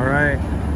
All right.